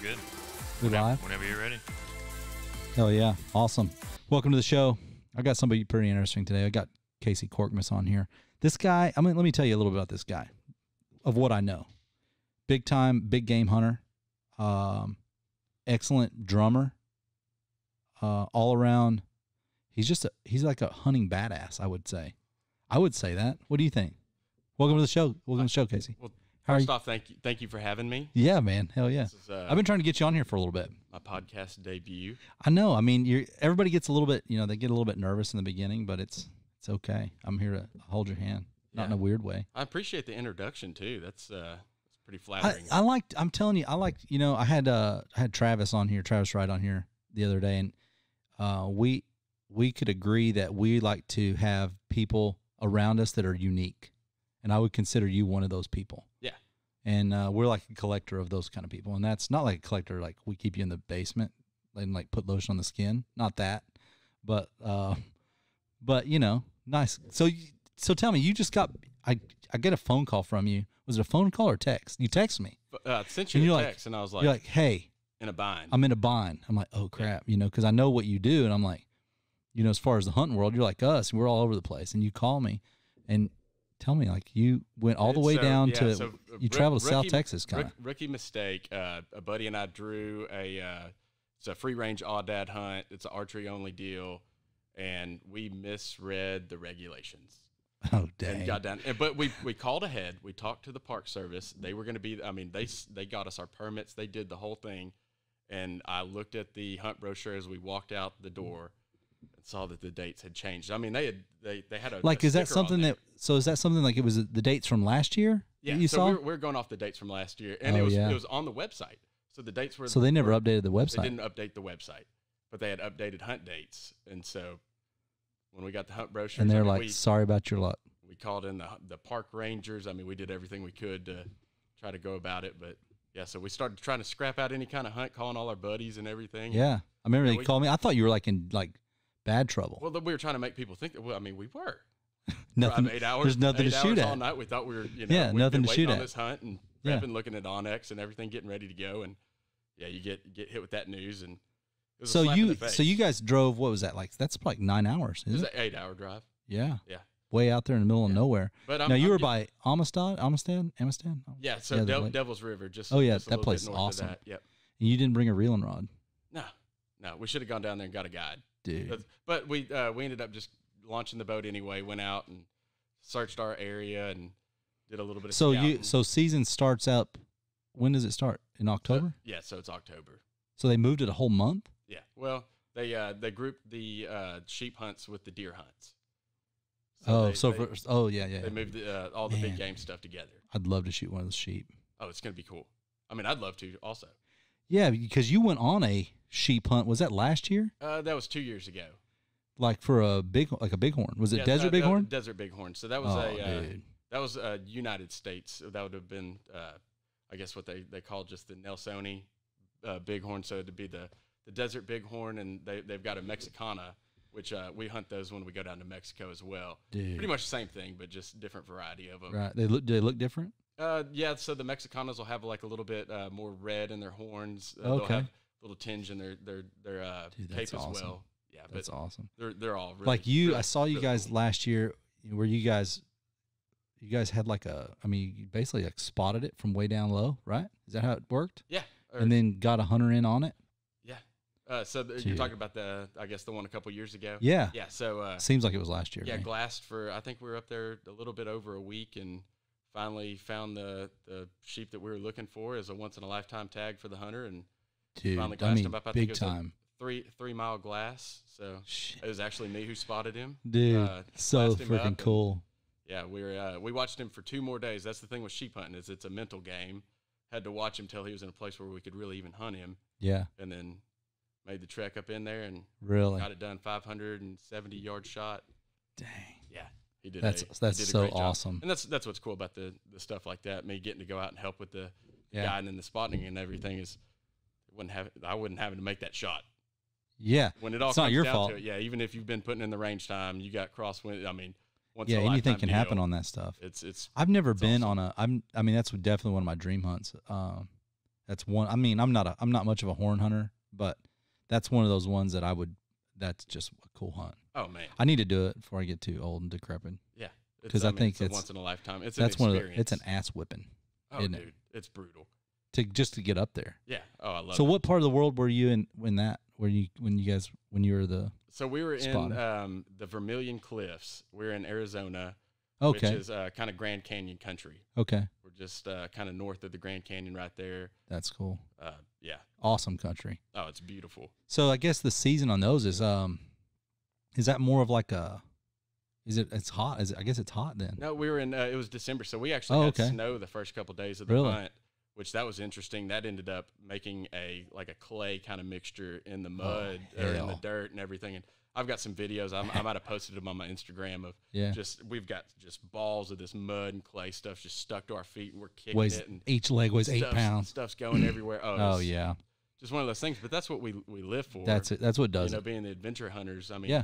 good. We Whenever, live? whenever you're ready. Hell yeah. Awesome. Welcome to the show. I got somebody pretty interesting today. I got Casey Corkmus on here. This guy, I mean, let me tell you a little bit about this guy of what I know. Big time, big game hunter, um, excellent drummer, uh, all around. He's just a, he's like a hunting badass, I would say. I would say that. What do you think? Welcome to the show. Welcome to the show, Casey. Well, first you? off, thank you, thank you for having me. Yeah, man. Hell yeah. Is uh, I've been trying to get you on here for a little bit. my podcast debut. I know. I mean, you're everybody gets a little bit, you know, they get a little bit nervous in the beginning, but it's it's okay. I'm here to hold your hand, not in a weird way. I appreciate the introduction too. That's uh, that's pretty I, flattering. I liked. I'm telling you, I liked. You know, I had uh I had Travis on here, Travis Wright on here the other day, and uh we we could agree that we like to have people around us that are unique, and I would consider you one of those people. Yeah. And uh, we're like a collector of those kind of people, and that's not like a collector like we keep you in the basement and like put lotion on the skin, not that, but uh, but you know, nice. So you, so tell me, you just got I I get a phone call from you. Was it a phone call or text? You text me. Uh, I sent and you you're a like- text, and I was like, You're like, hey, in a bind. I'm in a bind. I'm like, oh crap, you know, because I know what you do, and I'm like, you know, as far as the hunting world, you're like us, we're all over the place. And you call me, and tell me like you went all the way so- down yeah, to so, you traveled to South Texas, kind of. rookie mistake. Uh, a buddy and I drew a uh, it's a free range aoudad hunt. It's an archery only deal, and we misread the regulations. Oh and dang! got down. and- But we we called ahead. We talked to the Park Service. They were going to be. I mean, they they got us our permits. They did the whole thing. And I looked at the hunt brochure as we walked out the door, and saw that the dates had changed. I mean, they had they they had a like, a is that something that? So is that something like it was the dates from last year? yeah? that you so saw. We're, we're going off the dates from last year, and Oh, it was yeah. it was on the website. So the dates were. so they never were- updated the website. They didn't update the website, but they had updated hunt dates, and so when we got the hunt brochure, And they're I mean, like, we, sorry about your luck. we called in the the park rangers. I mean, we did everything we could to try to go about it, but yeah. So we started trying to scrap out any kind of hunt, calling all our buddies and everything. Yeah, I remember Yeah, they we- called me. I thought you were like in like bad trouble. Well, we were trying to make people think. That, well, I mean, we were. nothing. Drive eight hours. There's nothing eight to shoot hours all night. We thought we were, you know, Yeah, nothing been to shoot on at. this hunt and Yeah. prepping, looking at onX and everything, getting ready to go, and yeah, you get get hit with that news, and it So you so you guys drove. What was that like? That's like nine hours, It was isn't an eight-hour drive. Yeah, Yeah. way out there in the middle of nowhere. But I'm, now you I'm were by Amistad, Amistad, Amistad. Oh. Yeah, so Yeah, Del- Devil's River, just Oh, yeah, just that place is awesome. Yep. And you didn't bring a reeling rod, No, no, we should have gone down there and got a guide. Dude. That's- But we uh, we ended up just launching the boat anyway. Went out and searched our area and did a little bit of So you so season starts up. When does it start? In So- October. yeah, so it's October. So they moved it a whole month. Yeah. Well, they uh, they grouped the uh, sheep hunts with the deer hunts. oh, they- so they, for oh yeah yeah. they moved the, uh, all the Man. big game stuff together. I'd love to shoot one of those sheep. Oh, it's gonna be cool. I mean, I'd love to also. Yeah, because you went on a sheep hunt. Was that last year? Uh, that was two years ago. Like for a big like a bighorn? Was it Yeah, desert that- bighorn? Desert bighorn. So that was oh, a uh, that was uh, United States. That would have been, uh, I guess, what they they call just the Nelsoni uh, bighorn. So it'd be the the desert bighorn, and they they've got a Mexicana, which uh, we hunt those when we go down to Mexico as well. Dude. Pretty much the same thing, but just different variety of them. Right. They look. Do they look different? Uh, yeah. So the Mexicanos will have like a little bit uh, more red in their horns. Uh, Okay. They'll have a little tinge in their their their uh, Dude, cape that's as well. Yeah, but That's awesome. they're they're all really, like you, really- I saw you really guys cool. last year. Where you guys, you guys had like a. I mean, you basically like spotted it from way down low, right? Is that how it worked? Yeah. or- And then got a hunter in on it. Yeah. Uh, so you're talking about the, I guess the one a couple years ago. Yeah. Yeah. So uh, Seems like it was last year. yeah, glassed for I think we were up there a little bit over a week and finally found the the sheep that we were looking for as a once in a lifetime tag for the hunter and dude. finally I glassed mean, him up. I think big it was a time, three three mile glass. So Shit. it was actually me who spotted him. dude. uh, so glassed him up freaking cool. Yeah, we were uh, we watched him for two more days. That's the thing with sheep hunting is it's a mental game. Had to watch him till he was in a place where we could really even hunt him, Yeah, and then made the trek up in there and really. got it done 570 yard shot Dang. yeah he did That's a, that's did so job. awesome. and that's that's what's cool about the the stuff like that me getting to go out and help with the Yeah. guiding and the spotting and everything is wouldn't have I wouldn't have to make that shot Yeah. when it all It's not comes your down fault. to it yeah even if you've been putting in the range time you got crosswind I mean once Yeah. Anything can happen on that stuff. it's it's I've never It's been awesome. on a. I'm. I mean, that's definitely one of my dream hunts. Um, That's one. I mean, I'm not a I'm not much of a horn hunter, but that's one of those ones that I would. That's just a cool hunt. Oh man, I need to do it before I get too old and decrepit. yeah. 'Cause I mean, think it's it's- once in a lifetime. It's That's an one of the. It's an ass whipping oh dude, it? it's brutal. to just to get up there. Yeah. Oh, I love So it. what part of the world were you in when that where you when you guys when you were the So we were in um, the Vermilion Cliffs. We're in Arizona, okay which is uh, kind of Grand Canyon country. okay We're just uh, kind of north of the Grand Canyon, right there. that's cool Uh, yeah. awesome country. Oh, it's beautiful. So I guess the season on those is um is that more of like a is it it's hot is it, I guess it's hot then No, we were in. Uh, it was December, so we actually Oh, had okay. snow the first couple days of the Really? hunt, which that was interesting. That ended up making a like a clay kind of mixture in the oh, mud or in the Oh, dirt and everything. And I've got some videos. I'm, I might have posted them on my Instagram of yeah just we've got just balls of this mud and clay stuff just stuck to our feet, and we're kicking weighs it and each leg weighs eight pounds. Stuff's going everywhere. Oh, Oh yeah, just one of those things. But that's what we we live for. that's it. That's what does. You know, it. being the adventure hunters. I mean, Yeah.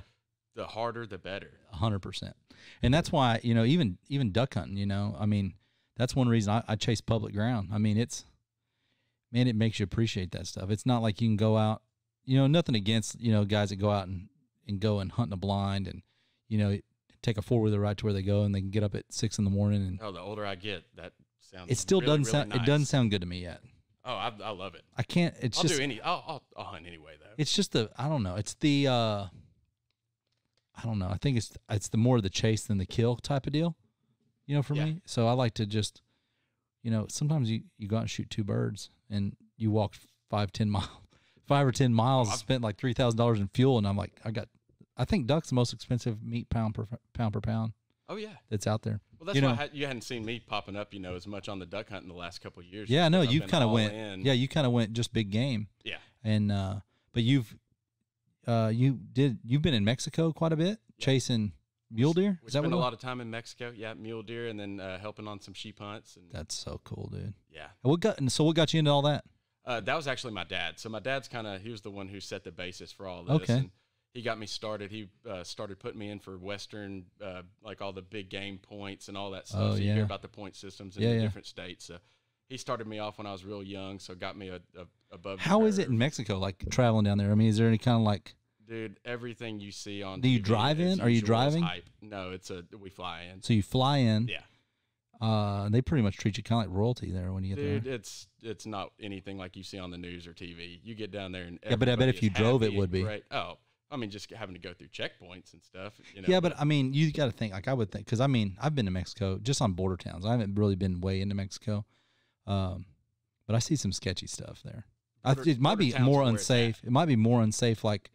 the harder the better. hundred percent. And that's why you know even even duck hunting. You know, I mean that's one reason I, I chase public ground. I mean it's man, it makes you appreciate that stuff. It's not like you can go out. You know, nothing against you know guys that go out and and go and hunt in a blind and you know take a four wheeler ride to where they go and they can get up at six in the morning and Oh, the older I get, that sounds. it still really, doesn't really sound nice. it doesn't sound good to me yet. Oh, I, I love it. I can't. It's just I'll just do any. I'll, I'll I'll hunt anyway though. it's just the I don't know. It's the uh I don't know. I think it's it's the more the chase than the kill type of deal. You know, for Yeah. me. So I like to just you know, sometimes you, you go out and shoot two birds and you walk five, ten miles five or ten miles, Oh, spent like three thousand dollars in fuel and I'm like, I got I think duck's the most expensive meat pound per pound per pound oh yeah. that's out there. Well, that's You why know- had, you hadn't seen me popping up, you know, as much on the duck hunt in the last couple of years. Yeah, no, you kind of went in. Yeah, you kind of went just big game. Yeah. And uh but you've uh you did you've been in Mexico quite a bit Yeah. chasing mule deer? We Is that spent what a lot of time in Mexico. Yeah, mule deer, and then uh, helping on some sheep hunts. And That's so cool, dude. yeah, And What got and so what got you into all that? uh, that was actually my dad. So my dad's kind of he was the one who set the basis for all this. Okay. And he got me started. He uh, started putting me in for Western, uh, like all the big game points and all that stuff. Oh, so you yeah. hear about the point systems in Yeah, the yeah. different states. So he started me off when I was real young, so got me a, a, above. How is it in Mexico like traveling down there? I mean, is there any kind of like Dude, everything you see on Do you TV drive in? Are you usual driving? Hype. No, it's a we fly in. so you fly in? Yeah, Uh they pretty much treat you kind of like royalty there when you get dude, there. it's it's not anything like you see on the news or TV. You get down there and Yeah, but I bet everybody if you drove, it happy would be. Great. Oh, I mean, just having to go through checkpoints and stuff. You know, yeah, but I mean, you got to think like I would think because I mean I've been to Mexico just on border towns. I haven't really been way into Mexico, um, but I see some sketchy stuff there. I, Border- it might border be towns more are where it's at. unsafe. It might be more unsafe like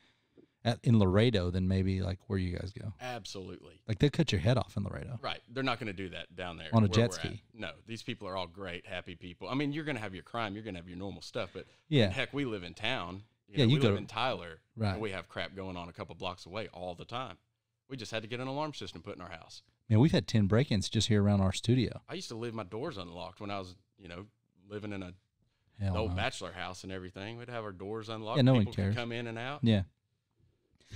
at in Laredo than maybe like where you guys go. absolutely Like they cut your head off in Laredo. right. They're not going to do that down there On a jet we're at. ski. No, these people are all great, happy people. I mean, you're going to have your crime, you're going to have your normal stuff, but Yeah. heck, we live in town. You Yeah, know, you we go live to- in Tyler, Right. we have crap going on a couple blocks away all the time. We just had to get an alarm system put in our house. Man, we've had ten break-ins just here around our studio. I used to leave my doors unlocked when I was, you know, living in a Hell old no. bachelor house and everything. We'd have our doors unlocked. Yeah, no one People could cares. come in and out. Yeah.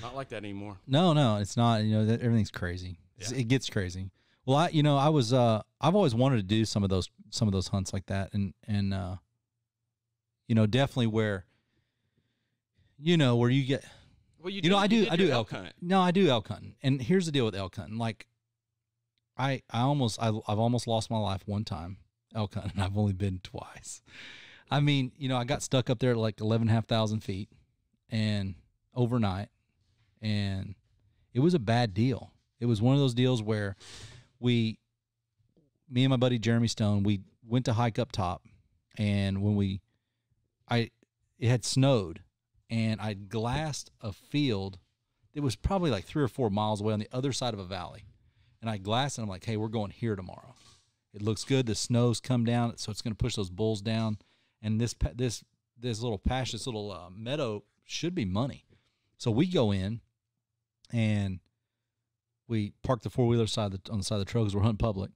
Not like that anymore. No, no, it's not. You know, that everything's crazy. Yeah. It gets crazy. Well, I, you know, I was, uh, I've always wanted to do some of those, some of those hunts like that, and and, uh, you know, definitely where, you know, where you get, Well, you, you know, did- I do, I do elk hunt. No, I do elk hunting, and here's the deal with elk hunting. Like, I, I almost, I, I've almost lost my life one time elk hunting. and I've only been twice. I mean, you know, I got stuck up there at like 11 half thousand feet, and overnight, and it was a bad deal. It was one of those deals where we, me and my buddy Jeremy Stone, we went to hike up top, and when we, I, it had snowed, and I glassed a field. It was probably like three or four miles away on the other side of a valley, and I glassed, and I'm like, hey, we're going here tomorrow. It looks good. The snow's come down, so it's going to push those bulls down, and this this this little patch, this little uh, meadow should be money. So we go in, and we park the four wheeler side the, on the side of the truck because we're hunting public,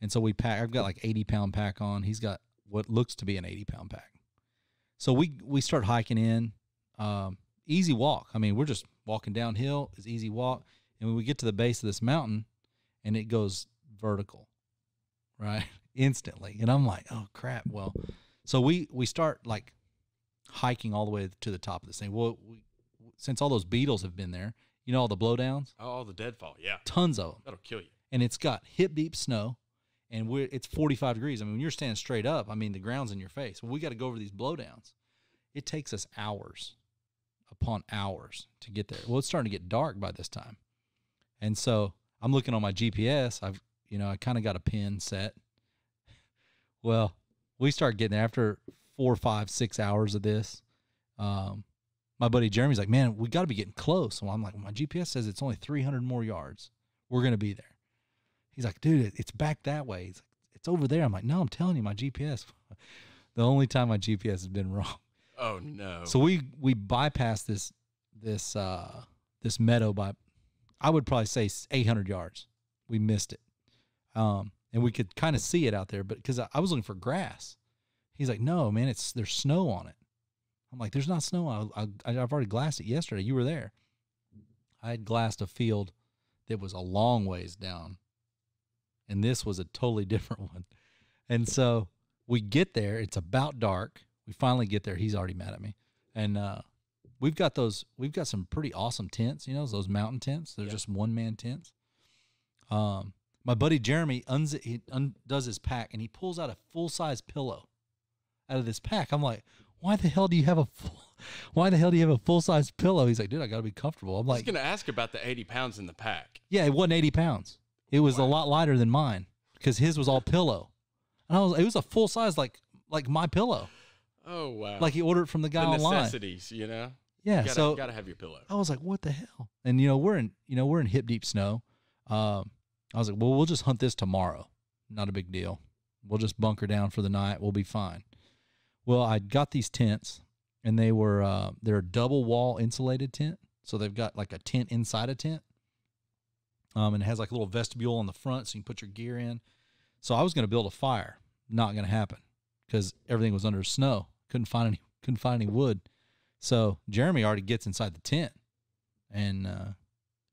and so we pack. I've got like eighty pound pack on. He's got what looks to be an eighty pound pack. So we we start hiking in, um, easy walk. I mean, we're just walking downhill. It's easy walk, and when we get to the base of this mountain, and it goes vertical, right, instantly, and I'm like, oh crap. Well, So we we start like hiking all the way to the top of this thing. Well, we, since all those beetles have been there, you know all the blowdowns, Oh, the deadfall. Yeah, tons of them, that'll kill you. and it's got hip deep snow, and we're it's 45 degrees. I mean, when you're standing straight up, I mean the ground's in your face. Well, we got to go over these blowdowns. It takes us hours upon hours to get there. Well, it's starting to get dark by this time, and so I'm looking on my GPS. I've you know I kind of got a pin set. Well, we start getting there after four, five, six hours of this. Um, my buddy Jeremy's like, man, we got to be getting close. Well, I'm like, my GPS says it's only 300 more yards. We're gonna be there. He's like, dude, it's back that way. He's like, it's over there. I'm like, no, I'm telling you, my GPS. The only time my GPS has been wrong. Oh no. So we we bypassed this this uh this meadow by I would probably say 800 yards. We missed it. Um and we could kind of see it out there but cuz I, I was looking for grass. He's like, "No, man, it's there's snow on it." I'm like, "There's not snow. I, I I've already glassed it yesterday. You were there." I had glassed a field that was a long ways down. And this was a totally different one. And so we get there, it's about dark. We finally get there. He's already mad at me. And uh we've got those we've got some pretty awesome tents, you know, those mountain tents. They're Yeah. just one man tents. Um my buddy Jeremy unzi- he undoes his pack and he pulls out a full size pillow out of this pack. I'm like, why the hell do you have a full, why the hell do you have a full size pillow? He's like, dude, I got to be comfortable. I'm I was gonna ask about the 80 pounds in the pack. yeah, it wasn't 80 pounds. It was a lot lighter than mine because his was all pillow. And I was, it was a full size, like, like my pillow. Oh wow. Like he ordered it from the guy the online. necessities, you know. Yeah. You gotta, so gotta have your pillow. I was like, what the hell? And you know, we're in, you know, we're in hip deep snow. Um, I was like, well, we'll just hunt this tomorrow. Not a big deal. We'll just bunker down for the night. We'll be fine. Well, I got these tents and they were, uh, they're a double wall insulated tent. So they've got like a tent inside a tent. Um, and it has like a little vestibule on the front so you can put your gear in. So I was going to build a fire. Not going to happen because everything was under snow. Couldn't find any, couldn't find any wood. So Jeremy already gets inside the tent, and uh,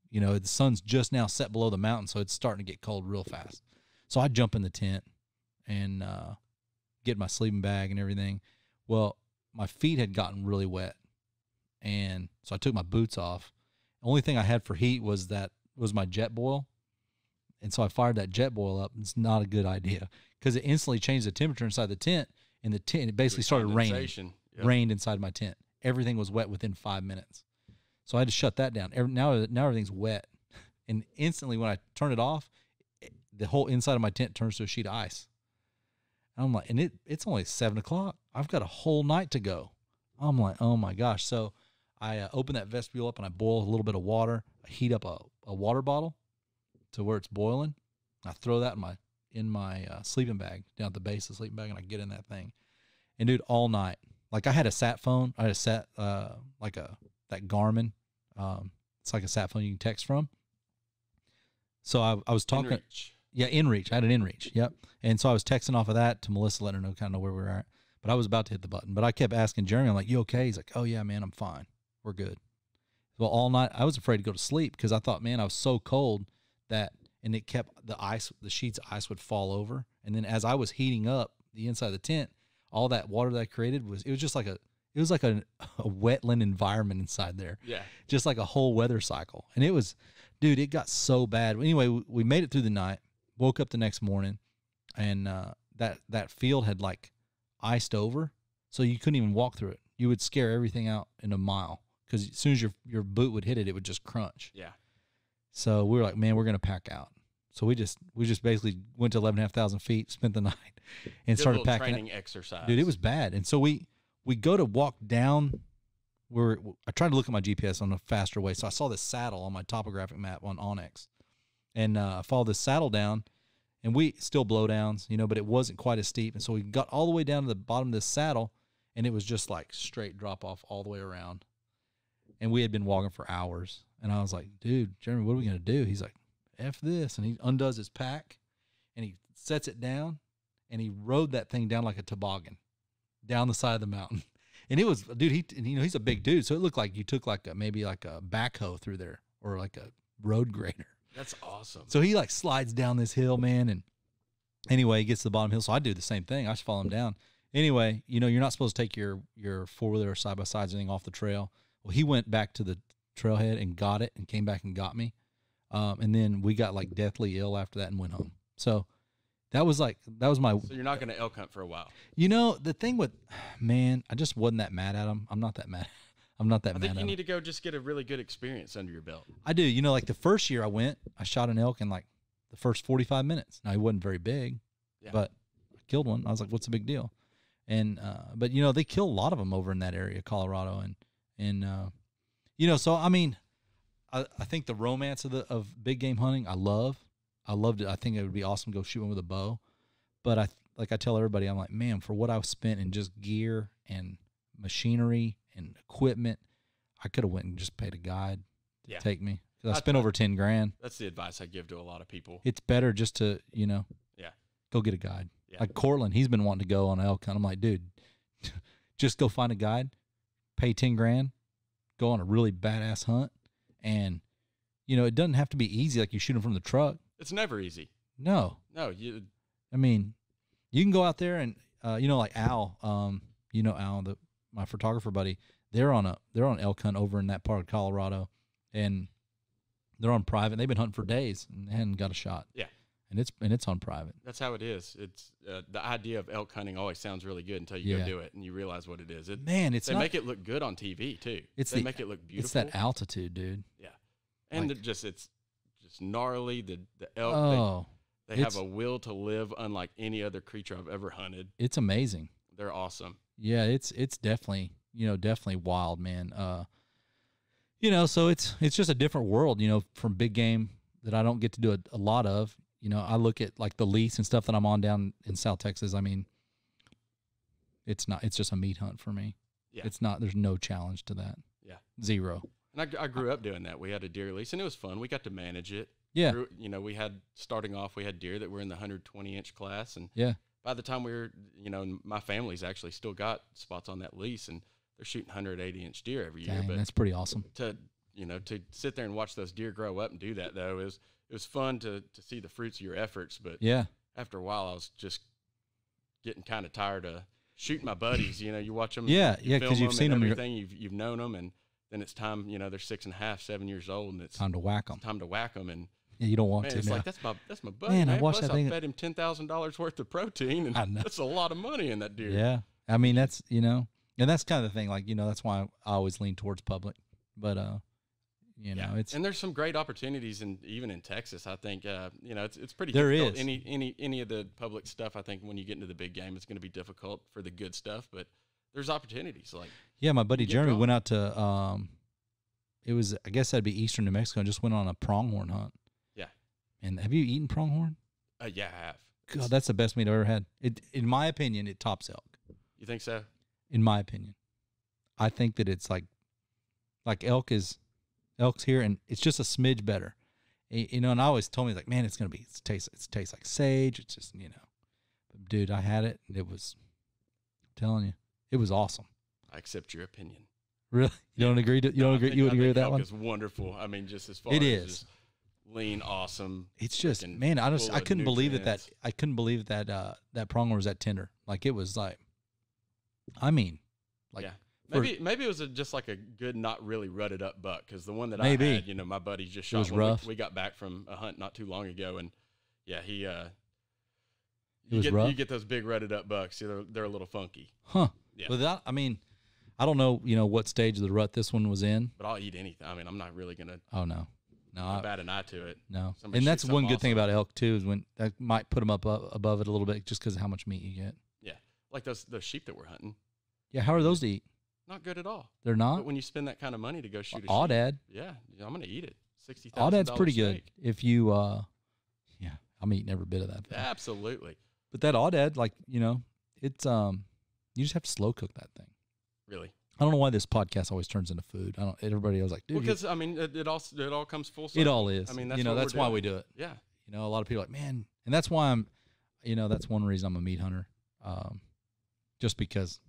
you know the sun's just now set below the mountain, so it's starting to get cold real fast. So I jump in the tent and uh, get my sleeping bag and everything. Well, my feet had gotten really wet, and so I took my boots off. only thing I had for heat was that was my Jetboil, and so I fired that Jetboil up. It's not a good idea because it instantly changed the temperature inside the tent, and the tent it basically started raining Yep. rained inside my tent. Everything was wet within five minutes. So I had to shut that down. Every, now, now everything's wet. And instantly when I turn it off, it- the whole inside of my tent turns to a sheet of ice. I'm like, and it it's only seven o'clock. I've got a whole night to go. I'm like, oh my gosh. So I uh, open that vestibule up and I boil a little bit of water. I heat up a, a water bottle to where it's boiling. I throw that in my in my uh, sleeping bag down at the base of the sleeping bag, and I get in that thing. And dude, all night, like I had a sat phone. I had a sat uh like a that Garmin. Um, it's like a sat phone you can text from. So I, I was talking. Yeah, InReach. I had an InReach. Yep. And so I was texting off of that to Melissa, letting her know kind of where we were at. But I was about to hit the button. But I kept asking Jeremy, I'm like, you okay? He's like, oh, yeah, man, I'm fine. We're good. Well, all night, I was afraid to go to sleep because I thought, man, I was so cold that, and it kept the ice, the sheets of ice would fall over. And then as I was heating up the inside of the tent, all that water that I created was, it was just like a, it was like a, a wetland environment inside there Yeah. just like a whole weather cycle. And it was, dude, it got so bad. Anyway, we, we made it through the night. Woke up the next morning, and uh, that that field had like iced over, so you couldn't even walk through it. You would scare everything out in a mile because as soon as your your boot would hit it, it would just crunch. Yeah. So we were like, man, we're gonna pack out. So we just we just basically went to eleven and a half thousand feet, spent the night, and started packing. out. training exercise. Dude, it was bad. And so we we go to walk down. We're I tried to look at my GPS on a faster way, so I saw this saddle on my topographic map on onX, and uh, I followed this saddle down, and we still blowdowns, you know, but it wasn't quite as steep. And so we got all the way down to the bottom of this saddle, and it was just like straight drop off all the way around. And we had been walking for hours, and I was like, "Dude, Jeremy, what are we gonna do?" He's like, "F this," and he undoes his pack, and he sets it down, and he rode that thing down like a toboggan down the side of the mountain. And it was, dude, he, you know, he's a big dude. So it looked like you took like a, maybe like a backhoe through there or like a road grader. That's awesome. So he like slides down this hill, man. And anyway, he gets to the bottom hill. So I do the same thing. I just follow him down. Anyway, you know, you're not supposed to take your your four wheeler side by sides anything off the trail. Well, he went back to the trailhead and got it and came back and got me. Um, and then we got like deathly ill after that and went home. So that was like that was my So you're not going to elk hunt for a while. you know, the thing with man, I just wasn't that mad at him. I'm not that mad. I'm not that I mad think you need to go just get a really good experience under your belt. I do. You know, like the first year I went, I shot an elk in like the first 45 minutes. Now he wasn't very big, Yeah. but I killed one. I was like, what's the big deal? And, uh, but you know, they kill a lot of them over in that area, Colorado. And, and, uh, you know, so, I mean, I, I think the romance of the, of big game hunting, I love, I loved it. I think it would be awesome to go shoot one with a bow. But I, like I tell everybody, I'm like, man, for what I've spent in just gear and machinery and equipment, I could have went and just paid a guide to Yeah. take me. 'Cause I I- spent over ten grand. That's the advice I give to a lot of people. It's better just to you know, Yeah. go get a guide. Yeah. Like Cortland, he's been wanting to go on elk hunt. I'm like, dude, just go find a guide, pay ten grand, go on a really badass hunt, and you know it doesn't have to be easy like you shoot them from the truck. It's never easy. No, No, you I mean, you can go out there and uh, you know, like Al, um, you know Al, the my photographer buddy. They're on a they're on elk hunt over in that part of Colorado, and they're on private. They've been hunting for days and hadn't got a shot. Yeah. and it's and it's on private. that's how it is. It's uh, the idea of elk hunting always sounds really good until you Yeah. go do it and you realize what it is. It, Man, it's they not. make it look good on TV too. It's they the- make it look beautiful. it's that altitude, dude. Yeah, and like- just it's just gnarly. The the elk Oh, they, they have a will to live unlike any other creature I've ever hunted. it's amazing. They're awesome. Yeah, it's it's definitely you know definitely wild, man. Uh, you know, so it's it's just a different world, you know, from big game that I don't get to do a, a lot of. You know, I look at like the lease and stuff that I'm on down in South Texas. I mean, it's not. It's just a meat hunt for me. Yeah. It's not. There's no challenge to that. Yeah. Zero. And I, I grew up doing that. We had a deer lease, and it was fun. We got to manage it. Yeah. Grew- you know, we had starting off, we had deer that were in the 120 inch class, and Yeah. By the time we were, you know, my family's actually still got spots on that lease, and they're shooting 180 inch deer every year. Dang, But that's pretty awesome. to you know to sit there and watch those deer grow up and do that though is it was fun to to see the fruits of your efforts. But Yeah. after a while, I was just getting kind of tired of shooting my buddies. You know, you watch them. Yeah, you yeah, 'cause film you've seen you're- Everything you've you've known them, and then it's time. You know, they're six and a half, seven years old, and it's Time to whack them. time to whack them. And Yeah, you don't want man, to it's now. like that's my that's my buddy. Man, Man, I watched Plus, that thing- I fed him ten thousand dollars worth of protein, and I know. that's a lot of money in that deer. Yeah. I mean, that's, you know, and that's kind of the thing. Like, you know, that's why I always lean towards public. But, uh, you know, it's, and there's some great opportunities in even in Texas. I think uh, you know it's it's pretty. There difficult. is. any any any of the public stuff. I think when you get into the big game, it's going to be difficult for the good stuff. But there's opportunities like yeah, my buddy Jeremy went out to, um, it was, I guess that'd be Eastern New Mexico and just went on a pronghorn hunt. Yeah. And have you eaten pronghorn? uh, yeah, I have. God, It's- that's the best meat I've ever had. It, in my opinion, it tops elk. you think so? In my opinion, I think that it's like, like elk is, elk's here, and it's just a smidge better. You know, and I always told me like, man, it's gonna be, it tastes, it tastes like sage. It's just, you know, but dude, I had it, and it was, I'm telling you, it was awesome. I accept your opinion. Really, you don't agree? To, you don't agree? think- you would I agree with that elk one? Is wonderful. I mean, just as far It as is. just lean, awesome. It's just man, I just I couldn't believe that that. I couldn't believe that uh that pronghorn was that tender. Like it was like, I mean, like yeah. for- Maybe maybe it was a, just like a good, not really rutted up buck. Because the one that Maybe. I had, you know, my buddy just shot. It was one. We- rough. We, got back from a hunt not too long ago, and yeah, he. uh you get, rough? You get those big rutted up bucks. They're they're a little funky, huh? Yeah. Without, I mean, I don't know, you know, what stage of the rut this one was in. but I'll eat anything. I mean, I'm not really gonna Oh no, no, I, bat an eye to it. no. somebody And that's one good thing about elk too is when that might put them up uh, above it a little bit just because of how much meat you get. Yeah, like those those sheep that we're hunting, Yeah, how are those to eat? not good at all. They're not. But when you spend that kind of money to go shoot a sheep, Aoudad, yeah, I'm gonna eat it. Sixty thousand. Aoudad's pretty good. If you, uh yeah, I'm eating every bit of that. Thing. Absolutely, But that Audad, like you know, it's um, you just have to slow cook that thing. really. I don't know why this podcast always turns into food. I don't. Everybody was like, dude, Because I mean, it, it all it all comes full. it all is. I mean, that's you know, that's why doing. we do it. Yeah, You know, a lot of people are like, man, and that's why I'm, you know, that's one reason I'm a meat hunter. Um, just because,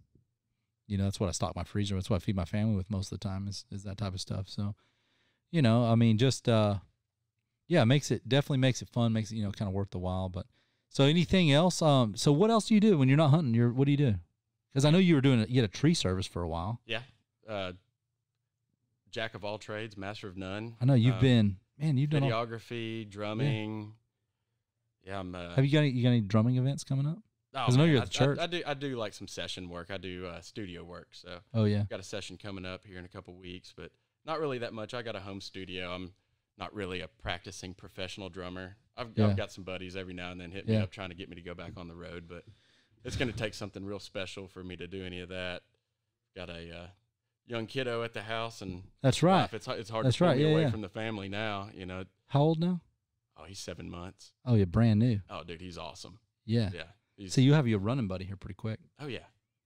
you know, that's what I stock my freezer. That's what I feed my family with most of the time is is that type of stuff. So, you know, I mean, just uh, yeah, it makes it definitely makes it fun. Makes it you know kind of worth the while. But so anything else? Um, so what else do you do when you're not hunting? You're what do you do? Because I know you were doing, a, you had a tree service for a while. Yeah. Uh, jack of all trades, master of none. I know you've Um, been, man, you've done. All, videography, drumming. Yeah, I'm. Uh, have you got any, you got any drumming events coming up? oh, I know you're at the I, church. I, do. I do like some session work. I do uh, studio work. So Oh yeah, got a session coming up here in a couple weeks, but not really that much. I got a home studio. I'm not really a practicing professional drummer. I've, Yeah. I've got some buddies every now and then hit me Yeah. up trying to get me to go back on the road, but it's going to take something real special for me to do any of that. Got a uh, young kiddo at the house, and that's right. life, it's it's hard That's to right, yeah, away yeah. from the family now. You know, How old now? oh, he's seven months. Oh yeah, brand new. Oh, dude, he's awesome. Yeah. Yeah, he's So you have your running buddy here pretty quick. oh yeah.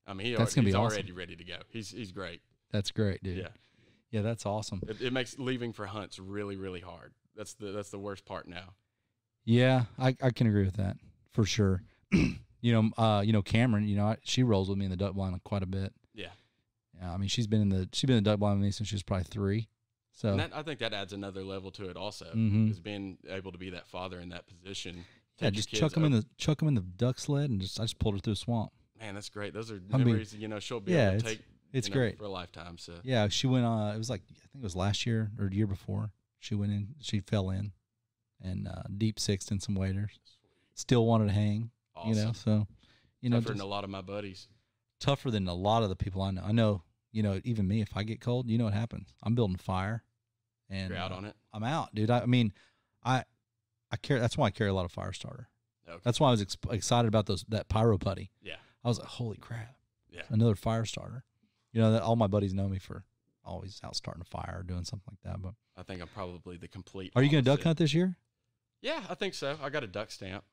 I mean, he That's already, gonna be he's awesome. already ready to go. He's he's great. That's great, dude. Yeah. Yeah, that's awesome. It, it makes leaving for hunts really really hard. That's the that's the worst part now. Yeah, I, I can agree with that for sure. you know, uh, you know Cameron. You know, I, she rolls with me in the duck blind quite a bit. Yeah. Yeah, I mean, she's been in the she's been in the duck blind with me since she was probably three. So And that, I think that adds another level to it also, Mhm. is being able to be that father in that position. yeah, just chuck them in the chuck them in the duck sled and just I just pulled her through a swamp. Man, that's great. Those are I memories you know she'll be yeah, able to it's- take. It's you know, great. for a lifetime. So Yeah, she went. Uh, it was like I think it was last year or year before. She went in. She fell in, and uh, deep sixed in some waders. Still wanted to hang. Awesome. You know, so you know, Tougher than a lot of my buddies. tougher than a lot of the people I know. I know. You know, even me, if I get cold, you know what happens. I'm building fire, and You're out uh, on it. I'm out, dude. I, I mean, I I carry. That's why I carry a lot of fire starter. Okay. That's why I was ex- excited about those that pyro putty. Yeah. I was like, holy crap, Yeah. another fire starter. You know that all my buddies know me for always out starting a fire or doing something like that. But I think I'm probably the complete. are you going to duck hunt this year? Yeah, I think so. I got a duck stamp,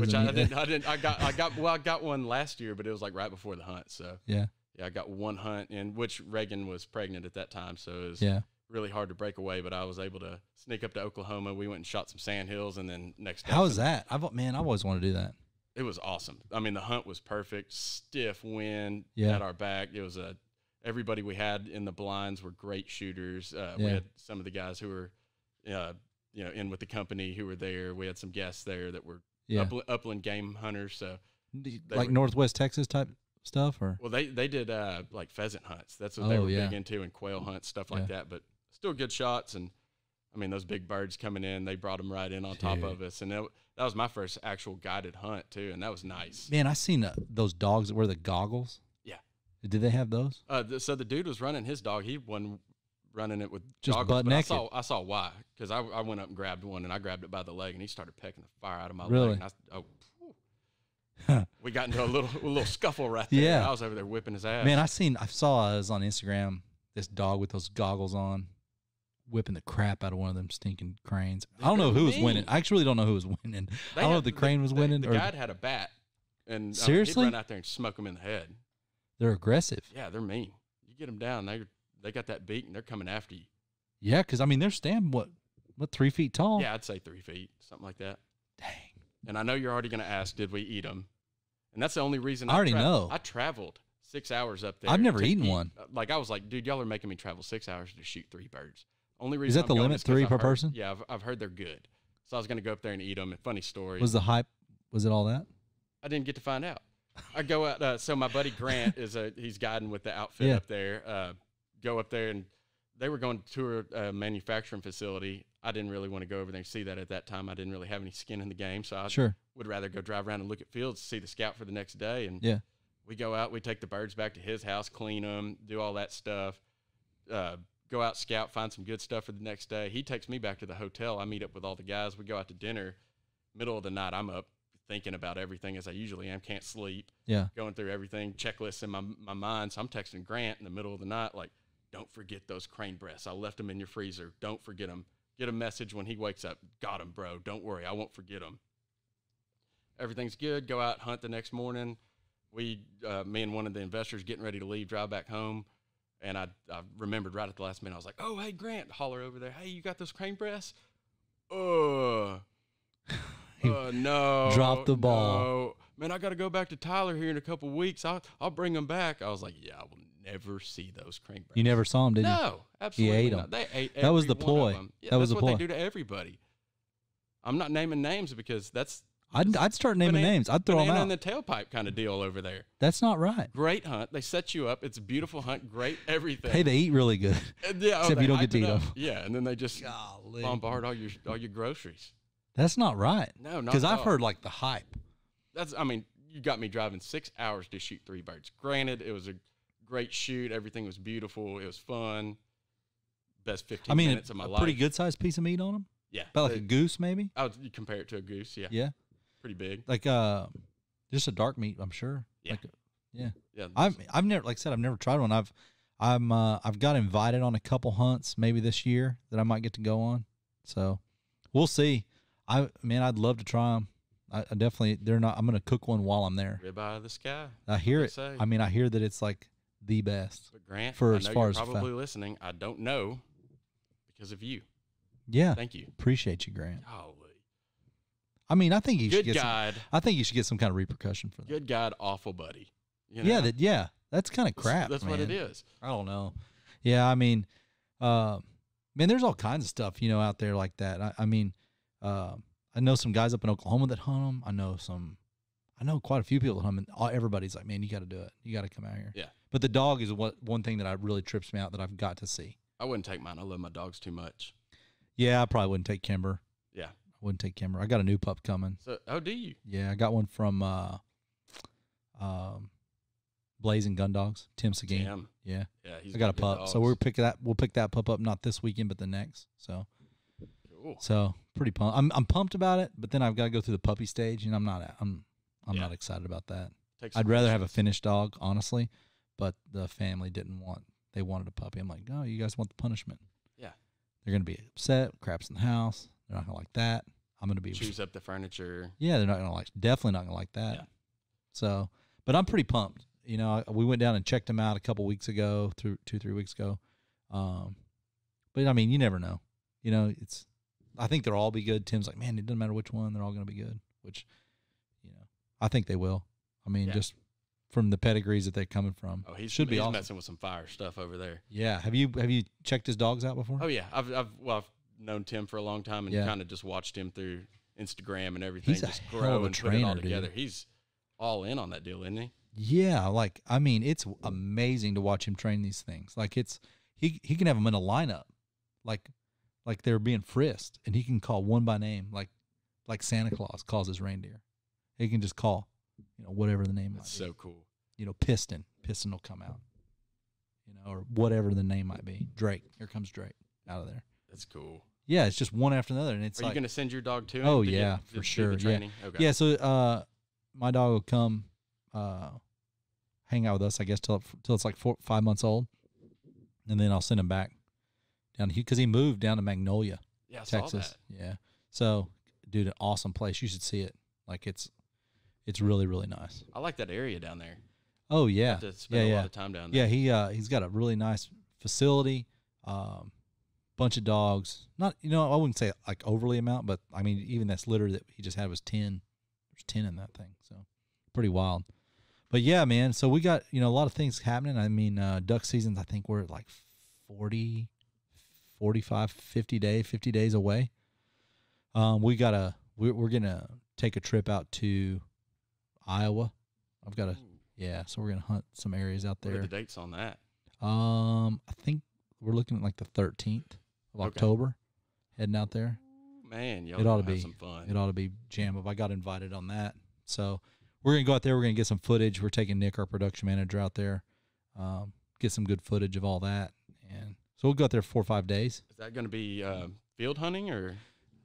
which I, I didn't. I didn't. I got. I got. Well, I got one last year, but it was like right before the hunt. So Yeah, yeah, I got one hunt in which Reagan was pregnant at that time, so it was yeah. really hard to break away. But I was able to sneak up to Oklahoma. We went and shot some sand hills, and then next. How was that? I've man, I've always want to do that. It was awesome. I mean, the hunt was perfect. Stiff wind Yeah. at our back. It was a. Everybody we had in the blinds were great shooters. Uh, We had some of the guys who were, uh, you know, in with the company who were there. We had some guests there that were Yeah, upland, upland game hunters. So, they like were- Northwest Texas type stuff, or well, they they did uh, like pheasant hunts. That's what they Oh, were yeah. big into, and quail hunts, stuff like that. But still good shots. And I mean, those big birds coming in, they brought them right in on top of us. And that, that was my first actual guided hunt too, and that was nice. man, I seen uh, those dogs that wear the goggles. Yeah. Did they have those? Uh, th- so the dude was running his dog. He wasn't running it with Just goggles, butt but I saw I saw why because I, I went up and grabbed one and I grabbed it by the leg and he started pecking the fire out of my Really? leg. And I, oh, we got into a little a little scuffle right there. Yeah. I was over there whipping his ass. Man, I seen. I saw. Uh, I was on Instagram. This dog with those goggles on, whipping the crap out of one of them stinking cranes. I don't know They're who was winning. I actually don't know who was winning. They I don't know if the crane was the, winning The or guide had a bat, and uh, mean, Seriously? he'd run out there and smoke him in the head. they're aggressive. Yeah, they're mean. You get them down, they they got that beak and they're coming after you. Yeah, because I mean they're standing what, what three feet tall? Yeah, I'd say three feet, something like that. Dang. And I know you're already going to ask, did we eat them? And that's the only reason I already tra- know. I traveled six hours up there. I've never eaten eat- one. uh, Like I was like, dude, y'all are making me travel six hours to shoot three birds. Only reason Is that I'm the limit, three I've per heard- person? Yeah, I've, I've heard they're good. So I was going to go up there and eat them. And funny story, Was the hype? Was it all that? I didn't get to find out. I go out. Uh, so my buddy Grant is a he's guiding with the outfit Yeah. up there. Uh, go up there and they were going to tour a manufacturing facility. I didn't really want to go over there and see that at that time. I didn't really have any skin in the game, so I Sure. would rather go drive around and look at fields, see the scout for the next day, and Yeah. we go out. We take the birds back to his house, clean them, do all that stuff. Uh, go out, scout, find some good stuff for the next day. He takes me back to the hotel. I meet up with all the guys. We go out to dinner. Middle of the night, I'm up thinking about everything as I usually am. Can't sleep Yeah. going through everything, checklists in my my mind. So I'm texting Grant in the middle of the night, like, "Don't forget those crane breasts. I left them in your freezer. Don't forget them." Get a message when he wakes up. Got them, bro. Don't worry, I won't forget them. Everything's good. Go out hunt the next morning. We, uh, me and one of the investors, getting ready to leave, drive back home, and I, I remembered right at the last minute. I was like, "Oh, hey, Grant!" Holler over there. Hey, you got those crane breasts? Uh, uh, no. dropped the ball. no. Man, I got to go back to Tyler here in a couple weeks. I'll I'll bring them back. I was like, yeah, I will never see those crane. You never saw them, did you? no, absolutely ate 'em. not. They ate. That was the ploy. Yeah, That was that's the what ploy. they do to everybody. I'm not naming names because that's I'd, I'd start naming Banana- names. I'd throw them out. in the tailpipe kind of deal over there. That's not right. Great hunt. They set you up. It's a beautiful hunt. Great everything. Hey, they eat really good. Yeah, oh, except you don't get to eat them. Yeah, and then they just Golly. bombard all your all your groceries. That's not right. No, not Because I've all. heard like the hype. That's. I mean, you got me driving six hours to shoot three birds. Granted, it was a great shoot. Everything was beautiful. It was fun. Best fifteen I mean, minutes a, of my a life. pretty good sized piece of meat on them. Yeah, About like a goose, maybe. I would compare it to a goose. Yeah, Yeah. pretty big. Like uh, just a dark meat. I'm sure. Yeah. Like, yeah. Yeah, I've I've never like I said I've never tried one. I've I'm uh, I've got invited on a couple hunts maybe this year that I might get to go on. So we'll see. I man, I'd love to try them. I, I definitely they're not. I'm gonna cook one while I'm there. rib eye of the sky. I hear it. say. I mean, I hear that it's like the best. But Grant, For I as know far as probably listening. I don't know because of you. Yeah, Thank you. appreciate you, Grant. Golly. I mean, I think you should Good get. Some, guide. I think you should get some kind of repercussion for that. Good God, Awful buddy. You Yeah, that yeah, that's kind of crap. That's what it is. I don't know. Yeah, I mean, uh, man, there's all kinds of stuff you know out there like that. I, I mean, uh, I know some guys up in Oklahoma that hunt them. I know some. I know quite a few people that hunt 'em, and everybody's like, "Man, you got to do it. You got to come out here." Yeah. But the dog is what one thing that I really trips me out that I've got to see. I wouldn't take mine. I love my dogs too much. Yeah, I probably wouldn't take Kimber. Yeah. I wouldn't take Kimber. I got a new pup coming. So, oh, do you? Yeah, I got one from uh, um, Blazing Gun Dogs. Tim Seguin. Damn. Yeah, Yeah, he's I got a pup. So we're pick that. We'll pick that pup up not this weekend, but the next. So. cool. So pretty pumped. I'm I'm pumped about it, but then I've got to go through the puppy stage, and I'm not I'm I'm Yeah. not excited about that. I'd rather have a finished dog, honestly, but the family didn't want. They wanted a puppy. I'm like, oh, you guys want the punishment? Yeah. They're gonna be upset. Craps in the house. They're not gonna like that. I'm gonna be. Choose up the furniture. Yeah, they're not gonna like. Definitely not gonna like that. Yeah. So, but I'm pretty pumped. You know, I- we went down and checked them out a couple weeks ago, through two three weeks ago. Um, but I mean, you never know. You know, it's. I think they'll all be good. Tim's like, man, it doesn't matter which one; they're all gonna be good. Which, you know, I think they will. I mean, Yeah. just from the pedigrees that they're coming from. Oh, he Should be he's awesome. messing with some fire stuff over there. Yeah. Have you have you checked his dogs out before? Oh yeah, I've I've well I've known Tim for a long time and Yeah. kind of just watched him through Instagram and everything. He's a just hell grow of a and put it all trainer, dude. He's all in on that deal, isn't he? Yeah, like I mean, it's amazing to watch him train these things. Like it's he he can have them in a lineup, like like they're being frisked, and he can call one by name, like like Santa Claus calls his reindeer. He can just call, you know, whatever the name might That's be. so cool. You know, Piston, Piston will come out, you know, or whatever the name might be. Drake, here comes Drake out of there. That's cool. Yeah, it's just one after another, and it's Are like you going to send your dog to him? Oh, to yeah, to for sure, yeah. Okay. Yeah, so uh, my dog will come uh, hang out with us, I guess, till till it's like four, five months old, and then I'll send him back down to because he moved down to Magnolia, Yeah, Texas. Yeah, so dude, an awesome place. You should see it. Like it's it's really really nice. I like that area down there. Oh yeah, Got to spend yeah a yeah lot of time down there. yeah. He uh he's got a really nice facility. Um, bunch of dogs. Not you know I wouldn't say like overly amount, but I mean even this litter that he just had was ten. There's ten in that thing, so pretty wild. But yeah, man. So we got you know a lot of things happening. I mean, uh, duck seasons. I think we're at like 40, 45, 50 day, fifty days away. Um, we gotta we're we're gonna take a trip out to Iowa. I've got a yeah, so we're gonna hunt some areas out What are there. the dates on that? Um, I think we're looking at like the thirteenth of Okay. October, heading out there. Man, y'all It ought to be. some fun. It ought to be jam up. I got invited on that, so we're gonna go out there. We're gonna get some footage. We're taking Nick, our production manager, out there, um, get some good footage of all that, and so we'll go out there four or five days. Is that going to be um, field hunting or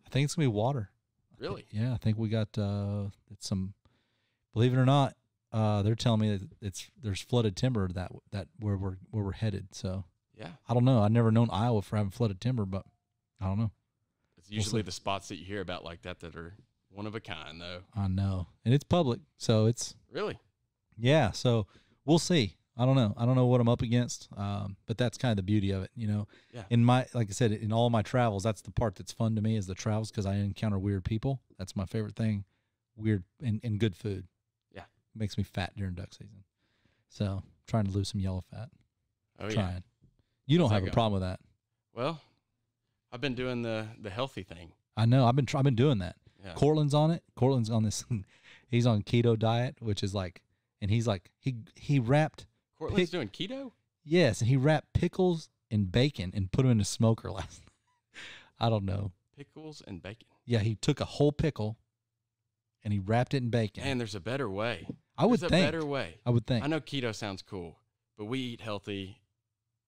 I think it's gonna be water. I really? yeah, I think we got uh, some. Believe it or not, uh, they're telling me that it's there's flooded timber that that where we're where we're headed. So Yeah, I don't know. I've never known Iowa for having flooded timber, but I don't know. it's usually see. the spots that you hear about like that that are one of a kind, though. I know, and it's public, so it's Really? yeah. So we'll see. I don't know. I don't know what I'm up against, um, but that's kind of the beauty of it, you know. Yeah. In my, like I said, in all my travels, that's the part that's fun to me is the travels because I encounter weird people. That's my favorite thing. Weird and, and good food. Yeah. makes me fat during duck season. So trying to lose some yellow fat. Oh yeah. trying. You don't have a problem with that. Well, I've been doing the the healthy thing. I know. I've been I've been doing that. Yeah. Cortland's on it. Cortland's on this. he's on keto diet, which is like, and he's like he he wrapped Cortland's Pick- doing keto. yes, and he wrapped pickles and bacon and put them in a smoker last. I don't know. Pickles and bacon. Yeah, he took a whole pickle, and he wrapped it in bacon. And there's a better way. I would there's think. a better way. I would think. I know keto sounds cool, but we eat healthy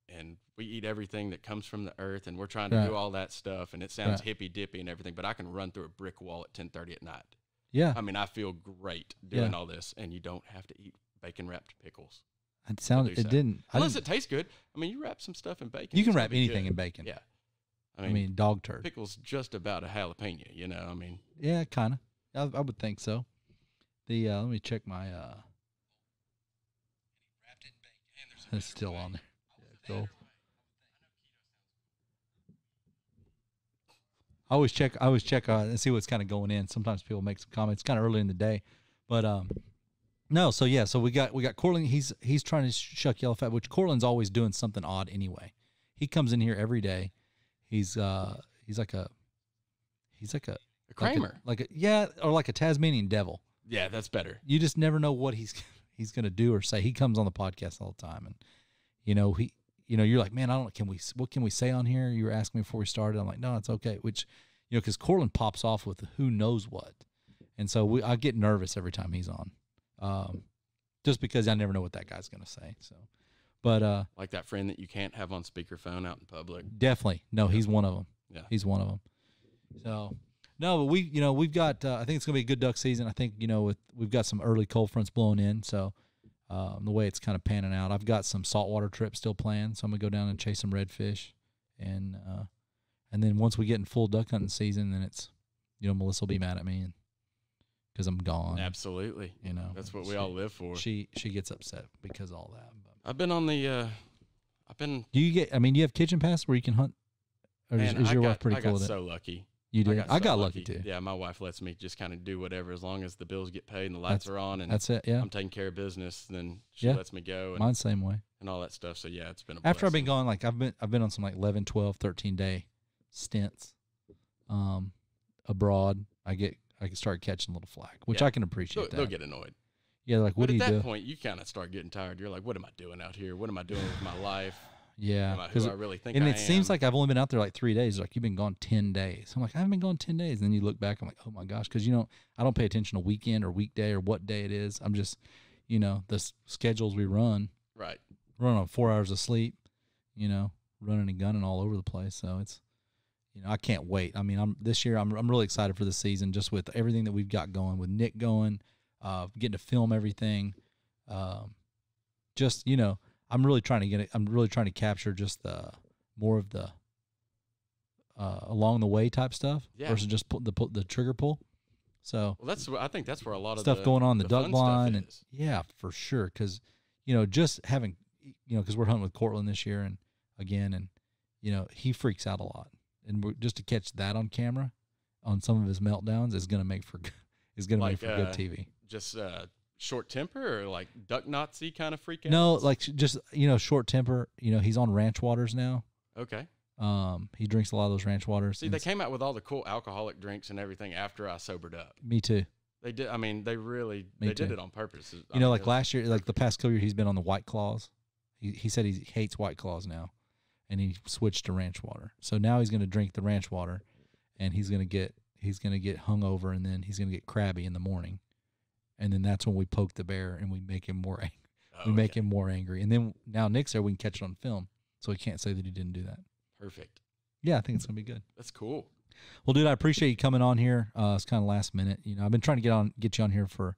and we eat everything that comes from the earth and we're trying to Right. do all that stuff and it sounds hippy dippy and everything, but I can run through a brick wall at 10:30 at night. Yeah, I mean, I feel great doing Yeah. all this and you don't have to eat bacon wrapped pickles. it sounded. It so. didn't. I Unless didn't- it tastes good. I mean, you wrap some stuff in bacon. you can wrap anything good. in bacon. Yeah. I I mean, mean, dog turd. pickles just about a jalapeno, you know. I mean, Yeah, kind of. I, I would think so. The uh, let me check my. uh It's still on there. Yeah, cool. I always check. I always check uh, and see what's kind of going in. Sometimes people make some comments. Kind of early in the day, but um, no. So yeah. So we got we got Cortland. He's he's trying to shuck yellow fat, which Cortland's always doing something odd anyway. He comes in here every day. He's uh he's like a he's like a a like a- Kramer. like a yeah, or like a Tasmanian devil. Yeah, that's better. You just never know what he's he's gonna do or say. He comes on the podcast all the time, and you know he, you know, you're like, man, I don't. Can we? What can we say on here? You were asking me before we started. I'm like, no, it's okay. Which, you know, because Cortland pops off with who knows what, and so we, I get nervous every time he's on, um, just because I never know what that guy's gonna say. So, but uh, Like that friend that you can't have on speakerphone out in public. definitely, no, he's one of them. Yeah. He's one of them. So no, but we you know we've got uh, I think it's gonna be a good duck season. I think you know with we've got some early cold fronts blowing in, so um, the way it's kind of panning out, I've got some saltwater trips still planned, so I'm gonna go down and chase some redfish, and uh, and then once we get in full duck hunting season, then it's you know Melissa will be mad at me and because I'm gone. Absolutely. You know That's what we she- all live for. She she gets upset because of all that. But I've been on the. Uh, I've been. do you get? I mean, you have kitchen pass where you can hunt, or is, Man, is I your got, wife pretty I cool got with it? so lucky. You did. I got, so lucky too. Yeah, my wife lets me just kind of do whatever as long as the bills get paid and the lights That's- are on and That's it. Yeah. I'm taking care of business. Then she Yeah. lets me go and, Mine's same way. and all that stuff. So yeah, it's been a After I've been gone, like I've been, I've been on some like 11, 12, 13 day stints, um, abroad. I get, I can start catching a little flack, which Yeah. I can They'll, appreciate they'll get annoyed. yeah, like what but do at you that do? point, you kind of start getting tired. You're like, what am I doing out here? What am I doing with my life? Yeah, am I who I really think and I it seems like I've only been out there like three days. Like you've been gone ten days. I'm like I haven't been gone ten days. And then you look back, I'm like, oh my gosh, because you know I don't pay attention to weekend or weekday or what day it is. I'm just, you know, the s- schedules we run, right. running on four hours of sleep, you know, running and gunning all over the place. So it's, you know, I can't wait. I mean, I'm this year. I'm I'm really excited for the season, just with everything that we've got going, with Nick going, uh, getting to film everything. Um, just you know, I'm really trying to get it. I'm really trying to capture just the more of the uh, along the way type stuff Yeah. versus just pull, the pull, the trigger pull. So Well, that's I think that's where a lot of stuff the, going on the, the duck blind and yeah for sure because you know just having you know because we're hunting with Cortland this year and again and you know he freaks out a lot and we're, just to catch that on camera on some of his meltdowns is gonna make for is gonna Like, make for good uh, TV. just uh, short temper or like duck Nazi kind of freak out. No, like just you know short temper. You know he's on ranch waters now. okay. Um, he drinks a lot of those ranch waters. See, they came out with all the cool alcoholic drinks and everything after I sobered up. me too. They did. I mean, they really Me they did it on purpose. I You mean, know, like last year, like the past couple years, he's been on the White Claws. He he said he hates White Claws now, and he switched to ranch water. So now he's going to drink the ranch water, and he's going to get he's going to get hungover, and then he's going to get crabby in the morning, and then that's when we poke the bear and we make him more ang- Oh, we make okay. him more angry, and then now Nick's there, we can catch it on film, so he can't say that he didn't do that. perfect. Yeah, I think it's going to be good. That's cool. Well, dude, I appreciate you coming on here. Uh, it's kind of last minute. You know, I've been trying to get on, get you on here for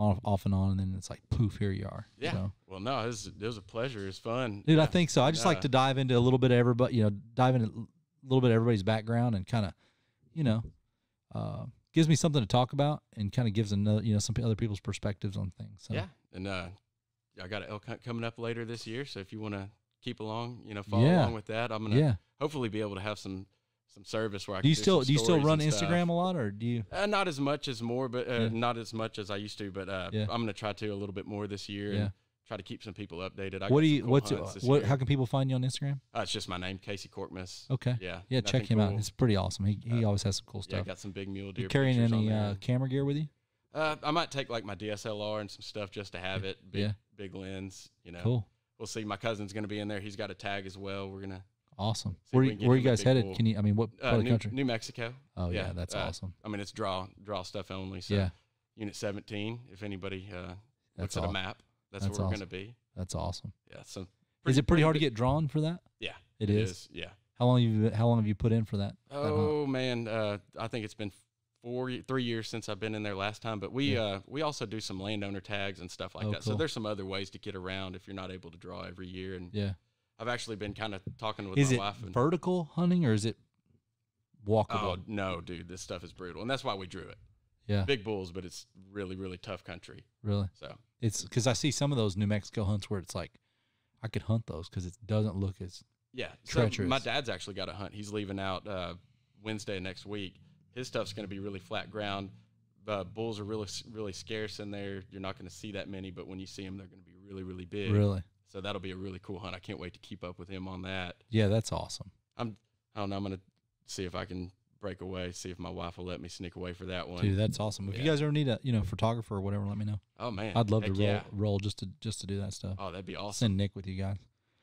off, off and on, and then it's like poof, here you are. Yeah. So, Well, no, it was, it was a pleasure. It's fun. dude, I think so. I just like to dive into a little bit of everybody. You know, dive into a little bit of everybody's background and kind of, you know, uh, gives me something to talk about and kind of gives another, you know, some other people's perspectives on things. So, Yeah, and uh, I got an elk hunt coming up later this year. So if you want to keep along, you know, follow Yeah. along with that, I'm gonna yeah. hopefully be able to have some some service where I Do you can still some do you still run. Instagram a lot, or do you? Uh, not as much as more, but uh, Yeah. not as much as I used to. But uh, Yeah. I'm gonna try to a little bit more this year Yeah. and try to keep some people updated. I what do you? cool what's what? year. How can people find you on Instagram? Uh, it's just my name, Casey Corkmas. Okay. Yeah. Yeah, check him out. cool. It's pretty awesome. He he Uh, always has some cool stuff. Yeah, I got some big mule deer. you carrying any uh, camera gear with you? Uh, I might take like my DSLR and some stuff just to have it. Big, Yeah. big lens. You know, Cool. we'll see. My cousin's going to be in there. He's got a tag as well. We're gonna Awesome. See Where we you- where you guys headed? bull. Can you? I mean, what part uh, of the New, country? New Mexico. oh yeah, yeah, that's uh, awesome. I mean, it's draw draw stuff only. So Yeah, Unit 17. If anybody uh, looks at a map, that's, That's where we're awesome. going to be. That's awesome. Yeah. So is it pretty hard to get drawn for that? Yeah, It is. Yeah. How long have you How long have you put in for that? that? Oh man, uh, I think it's been four, three years since I've been in there last time. But we Yeah. uh, we also do some landowner tags and stuff like Oh, that. So there's some other ways to get around if you're not able to draw every year. And Yeah. I've actually been kind of talking with Is my it wife. And, vertical hunting or is it walkable? oh no, dude, this stuff is brutal, and that's why we drew it. Yeah. Big bulls, but it's really really tough country. Really. So It's because I see some of those New Mexico hunts where it's like, I could hunt those because it doesn't look as yeah, so my dad's actually got a hunt. He's leaving out uh, Wednesday next week. His stuff's going to be really flat ground. Uh, bulls are really really scarce in there. You're not going to see that many, but when you see them, they're going to be really really big. really. So that'll be a really cool hunt. I can't wait to keep up with him on that. Yeah, that's awesome. I'm I don't know. I'm going to see if I can break away. See if my wife will let me sneak away for that one. Dude, that's awesome. If you guys ever need a you know photographer or whatever, let me know. oh man, I'd love to roll Yeah. roll just to just to do that stuff. Oh, that'd be awesome. Send Nick with you guys.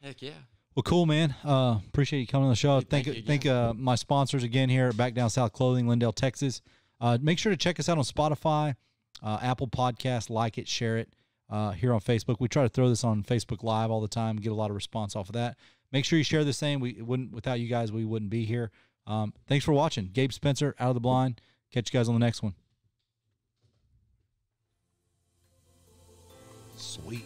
Heck yeah. Well, cool, man. Uh, appreciate you coming on the show. Hey, thank thank you thank uh, my sponsors again here at Back Down South Clothing, Lindale, Texas. Uh, make sure to check us out on Spotify, uh, Apple Podcast, like it, share it. Uh, here on Facebook, we try to throw this on Facebook Live all the time. Get a lot of response off of that. Make sure you share the same. We wouldn't without you guys, we wouldn't be here. Um, thanks for watching. Gabe Spencer, out of the blind. Catch you guys on the next one. Sweet.